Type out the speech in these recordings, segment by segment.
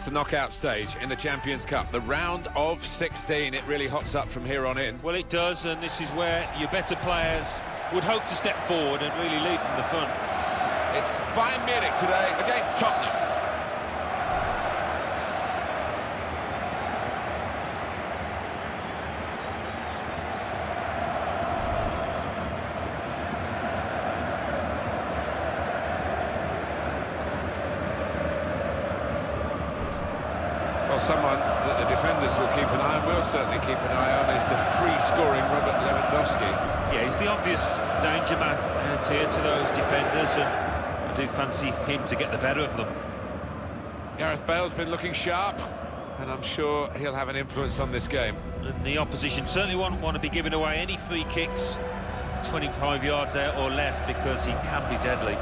It's the knockout stage in the Champions Cup, the round of 16. It really hots up from here on in. Well, it does, and this is where your better players would hope to step forward and really lead from the front. It's Bayern Munich today against Tottenham. Well, someone that the defenders will keep an eye on, will certainly keep an eye on, is the free-scoring Robert Lewandowski. Yeah, he's the obvious danger man out here to those defenders, and I do fancy him to get the better of them. Gareth Bale's been looking sharp, and I'm sure he'll have an influence on this game. And the opposition certainly won't want to be giving away any free kicks 25 yards out or less because he can be deadly.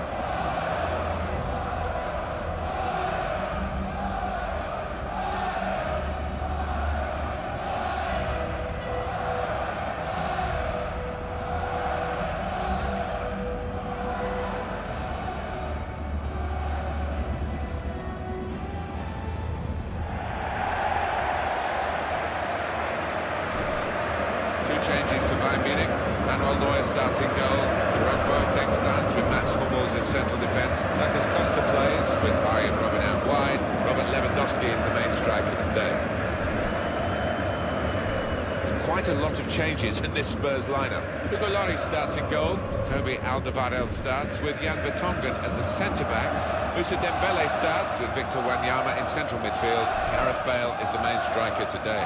Quite a lot of changes in this Spurs lineup. Hugo Lloris starts in goal. Toby Alderweireld starts with Jan Vertonghen as the centre-backs. Moussa Dembele starts with Victor Wanyama in central midfield. Gareth Bale is the main striker today.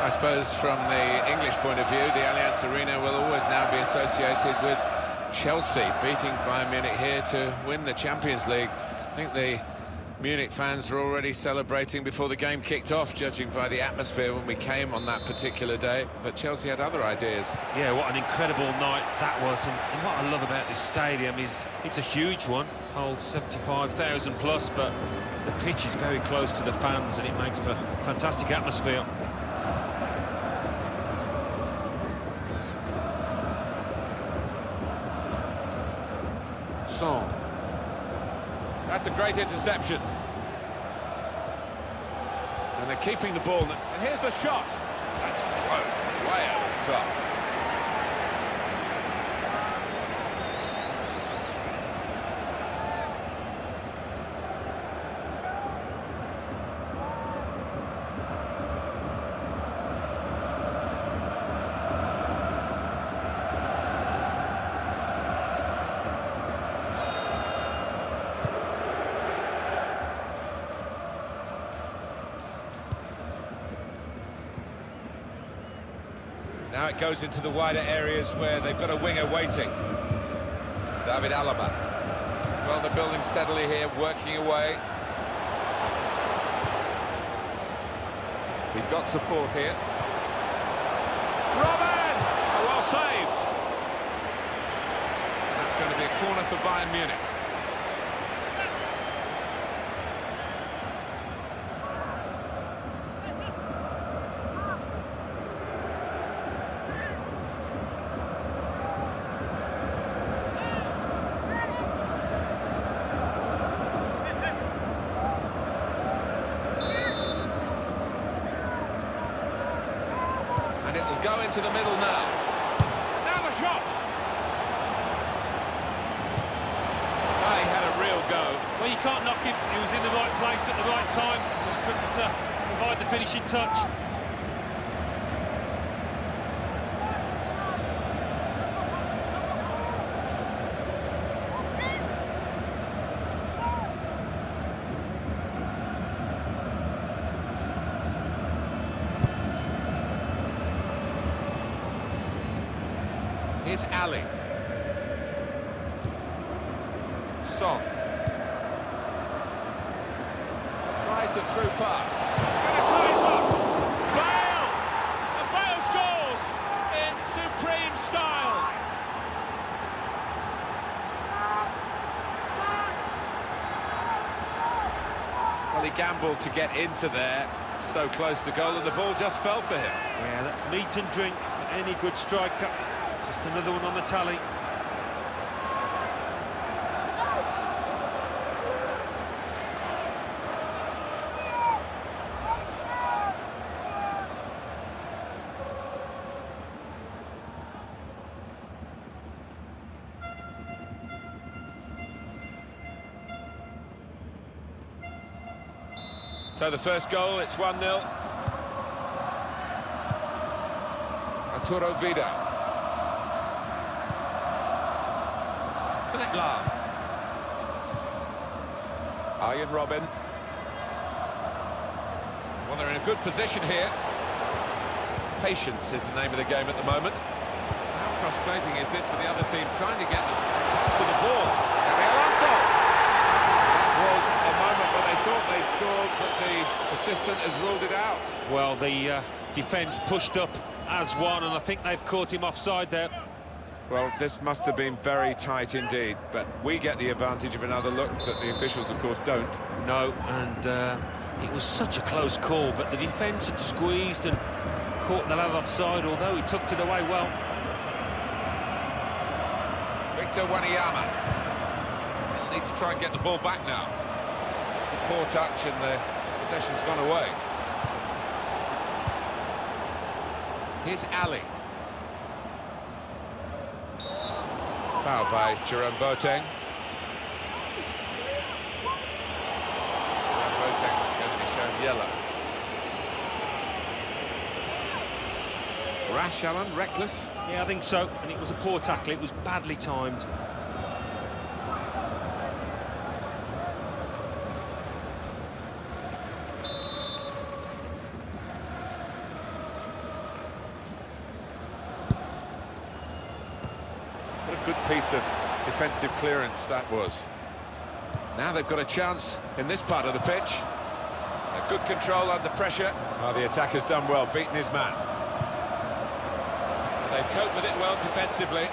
I suppose from the English point of view, the Allianz Arena will always now be associated with Chelsea beating Bayern Munich here to win the Champions League. I think the Munich fans were already celebrating before the game kicked off, judging by the atmosphere when we came on that particular day. But Chelsea had other ideas. Yeah, what an incredible night that was. And, and what I love about this stadium is it's a huge one, holds 75,000 plus, but the pitch is very close to the fans and it makes for fantastic atmosphere. Son. That's a great interception. And they're keeping the ball. And here's the shot. That's thrown way over the top. Now it goes into the wider areas where they've got a winger waiting. David Alaba. Well, they're building steadily here, working away. He's got support here. Robin! Oh, well saved. That's going to be a corner for Bayern Munich. Into the middle now. Now the shot! Oh, he had a real go. Well, you can't knock him. He was in the right place at the right time. Just couldn't uh, provide the finishing touch. Here's Alli. Son. Tries the through pass. And a close up. Bale! And Bale scores in supreme style. Well, he gambled to get into there, so close to goal, and the ball just fell for him. Yeah, that's meat and drink for any good striker another one on the tally. So the first goal, it's 1-0. Arturo Vidal. Philipp Lahm. Arjen Robben. Well, they're in a good position here. Patience is the name of the game at the moment. How frustrating is this for the other team, trying to get the touch of the ball. Xabi Alonso! That was a moment where they thought they scored, but the assistant has ruled it out. Well, the uh, defence pushed up as one, and I think they've caught him offside there. Well, this must have been very tight indeed, but we get the advantage of another look that the officials, of course, don't. No, and uh, it was such a close call, but the defence had squeezed and caught the lad offside, although he tucked it away well. Victor Wanyama. They'll need to try and get the ball back now. It's a poor touch and the possession's gone away. Here's Alli. Foul by Jerome Boateng. Jerome Boateng is going to be shown yellow. Rash, Alan, reckless. Yeah, I think so, and it was a poor tackle. It was badly timed. What a good piece of defensive clearance that was. Now they've got a chance in this part of the pitch. A good control under pressure. Oh, the attacker's done well, beaten his man. They've coped with it well defensively.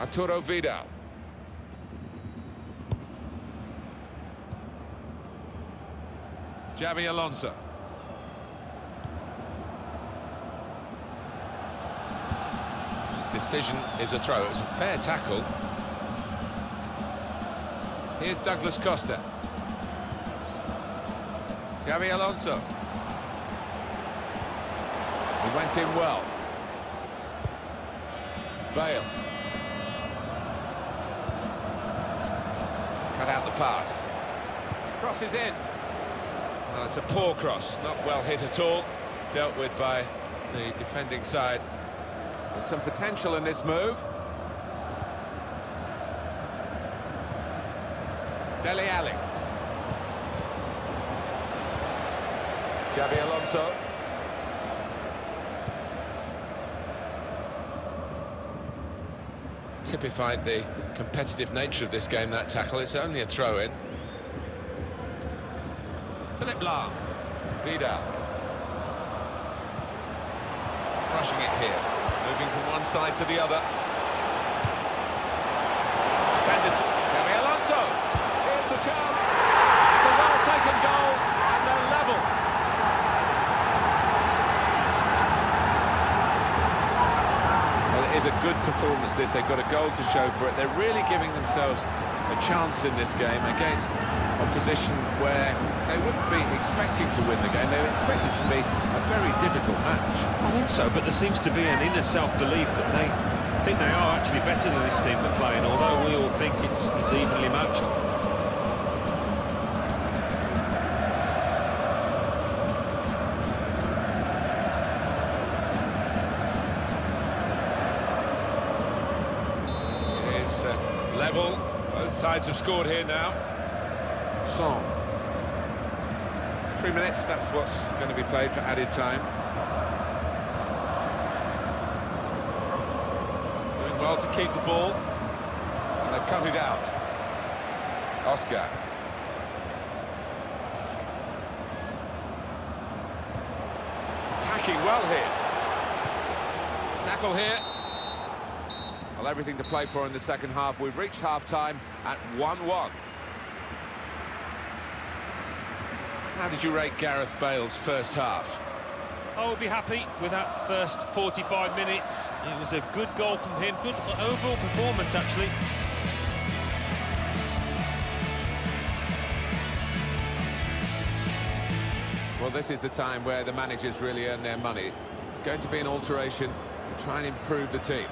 Arturo Vidal. Xabi Alonso. Decision is a throw. It's a fair tackle. Here's Douglas Costa. Xabi Alonso. He went in well. Bale. Cut out the pass. Crosses in. Well, it's a poor cross, not well hit at all. Dealt with by the defending side. There's some potential in this move. Dele Alli. Xabi Alonso. Typified the competitive nature of this game, that tackle. It's only a throw-in. Philipp Lahm. Vidal. Rushing it here. Moving from one side to the other. Defended to Alonso. Here's the chance. It's a well-taken goal, and they're level. Well, it is a good performance, this. They've got a goal to show for it. They're really giving themselves a chance in this game against opposition where they wouldn't be expecting to win the game. They were expected to be a very difficult match. I think so, but there seems to be an inner self-belief that they think they are actually better than this team they're playing, although we all think it's, it's evenly matched. It is uh, level. Both sides have scored here now. Son. Three minutes, that's what's going to be played for added time. Doing well to keep the ball. And they've cut it out. Oscar. Attacking well here. Tackle here. Well, everything to play for in the second half. We've reached half-time at 1-1. How did you rate Gareth Bale's first half? I would be happy with that first 45 minutes. It was a good goal from him, good overall performance actually. Well, this is the time where the managers really earn their money. It's going to be an alteration to try and improve the team.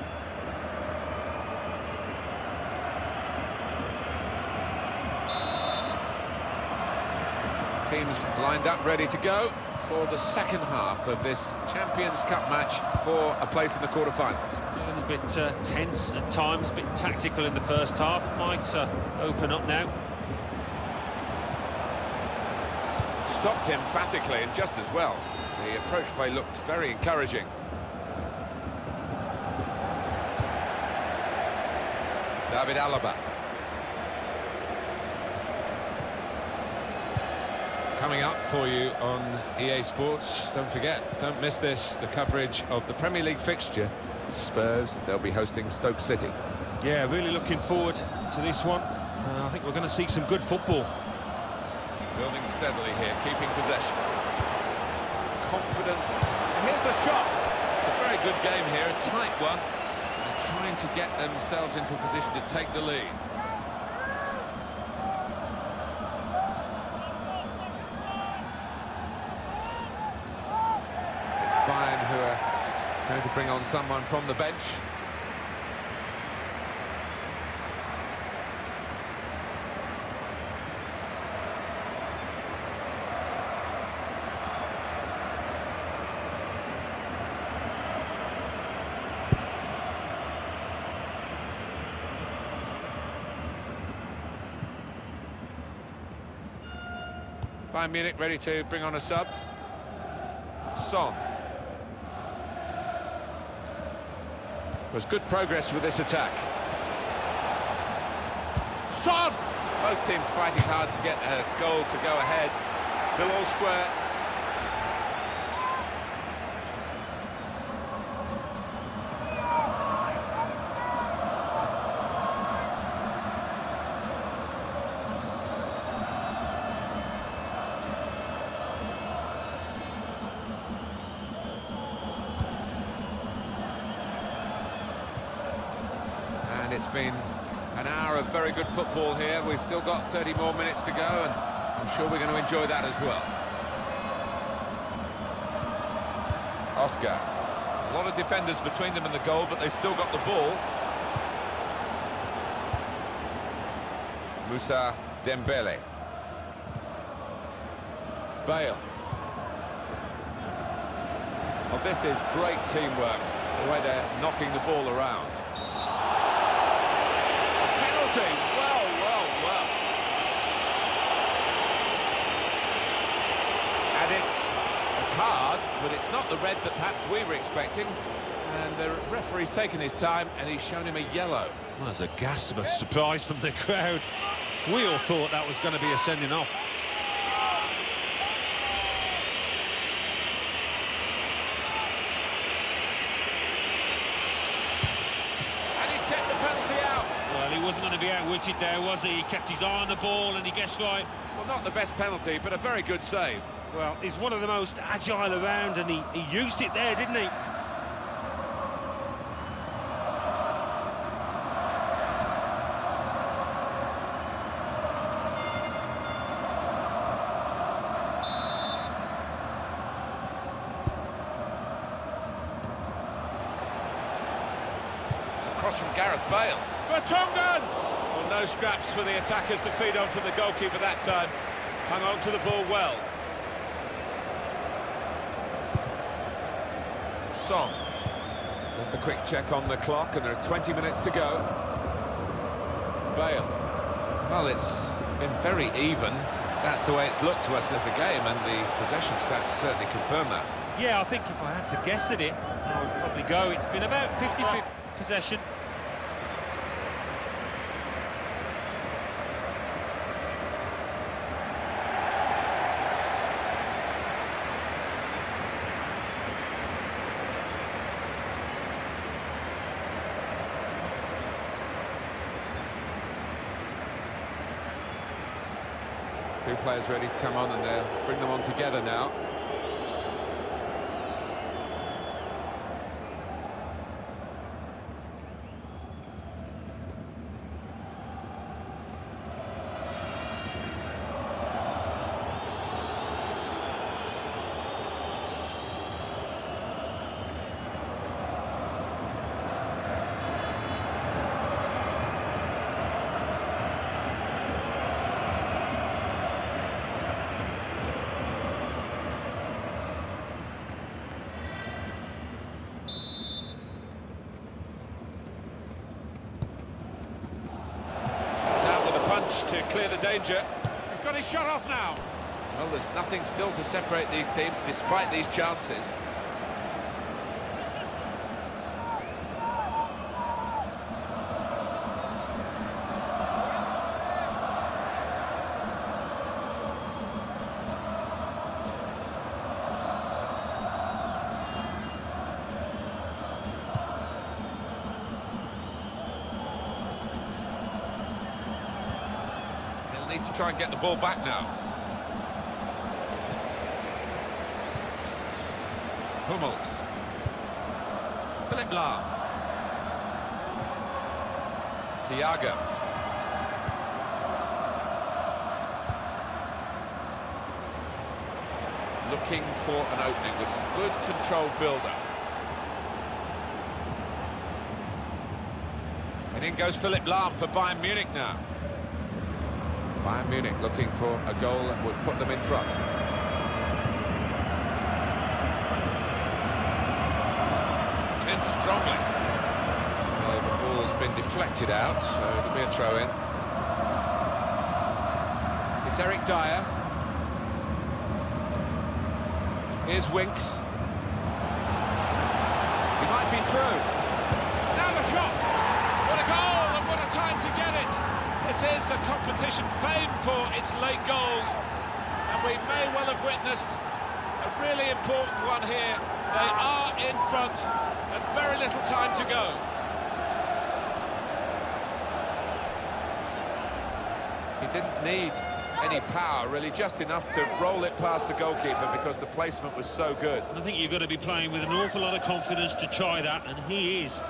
Teams lined up, ready to go for the second half of this Champions Cup match for a place in the quarter-finals. A little bit uh, tense at times, a bit tactical in the first half. Might uh, open up now. Stopped emphatically and just as well. The approach play looked very encouraging. David Alaba. Coming up for you on EA Sports, don't forget, don't miss this, the coverage of the Premier League fixture. Spurs, they'll be hosting Stoke City. Yeah, really looking forward to this one. Uh, I think we're going to see some good football. Building steadily here, keeping possession. Confident. And here's the shot. It's a very good game here, a tight one. They're trying to get themselves into a position to take the lead. It's Bayern who are trying to bring on someone from the bench. Bayern Munich ready to bring on a sub. Son. Was good progress with this attack. Son! Both teams fighting hard to get a goal to go ahead. Still all square. Football here. We've still got 30 more minutes to go, and I'm sure we're going to enjoy that as well. Oscar. A lot of defenders between them and the goal, but they still got the ball. Moussa Dembele. Bale. Well, this is great teamwork, the way they're knocking the ball around. Penalty! Well, well, well. And it's a card, but it's not the red that perhaps we were expecting. And the referee's taken his time, and he's shown him a yellow. Well, there's a gasp of surprise from the crowd. We all thought that was going to be a sending off. And he's kept the penalty out. Well, he wasn't going to be outwitted there, was he? He kept his eye on the ball and he guessed right. Well, not the best penalty, but a very good save. Well, he's one of the most agile around and he, he used it there, didn't he? It's a cross from Gareth Bale. Vertonghen! Well, no scraps for the attackers to feed on from the goalkeeper that time. Hung on to the ball well. Son. Just a quick check on the clock, and there are 20 minutes to go. Bale. Well, it's been very even. That's the way it's looked to us as a game, and the possession stats certainly confirm that. Yeah, I think if I had to guess at it, I would probably go. It's been about 50-50 possession. Players ready to come on, and they'll bring them on together now. To clear the danger. He's got his shot off now. Well, there's nothing still to separate these teams despite these chances. Try and get the ball back now. Hummels. Philipp Lahm. Thiago. Looking for an opening with some good controlled build-up. And in goes Philipp Lahm for Bayern Munich now. Bayern Munich looking for a goal that would put them in front. He's in strongly. Well, the ball's been deflected out, so it'll be a throw-in. It's Eric Dier. Here's Winks. He might be through. Now the shot. What a goal and what a time to get it. This is a competition famed for its late goals. And we may well have witnessed a really important one here. They are in front and very little time to go. He didn't need any power, really, just enough to roll it past the goalkeeper because the placement was so good. I think you've got to be playing with an awful lot of confidence to try that, and he is.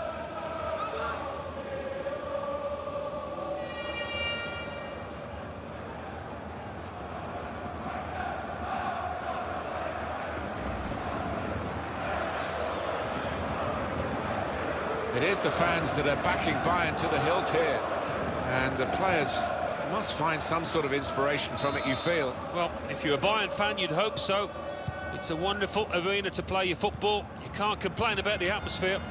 It is the fans that are backing Bayern to the hilt here. And the players must find some sort of inspiration from it, you feel. Well, if you're a Bayern fan, you'd hope so. It's a wonderful arena to play your football. You can't complain about the atmosphere.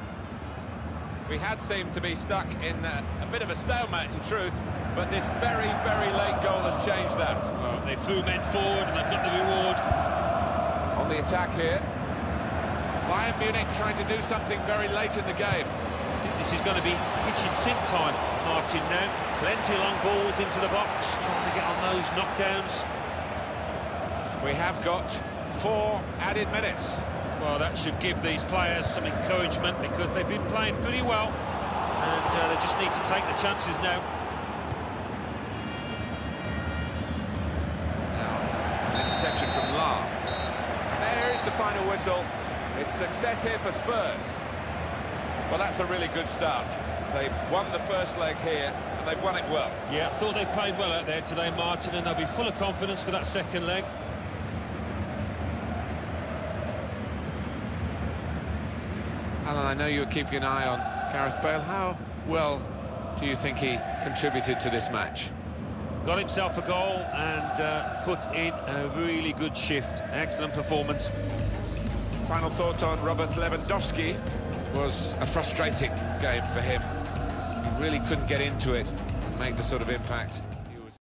We had seemed to be stuck in uh, a bit of a stalemate, in truth, but this very, very late goal has changed that. Well, they threw men forward and they've got the reward. On the attack here. Bayern Munich trying to do something very late in the game. I think this is going to be kitchen sink time, Martin, now. Plenty of long balls into the box, trying to get on those knockdowns. We have got four added minutes. Well, that should give these players some encouragement because they've been playing pretty well and uh, they just need to take the chances now. Now, an interception from Lahm. And there is the final whistle. It's success here for Spurs. Well, that's a really good start. They've won the first leg here, and they've won it well. Yeah, I thought they played well out there today, Martin, and they'll be full of confidence for that second leg. Alan, I know you were keeping an eye on Gareth Bale. How well do you think he contributed to this match? Got himself a goal and uh, put in a really good shift. Excellent performance. Final thought on Robert Lewandowski was a frustrating game for him. He really couldn't get into it and make the sort of impact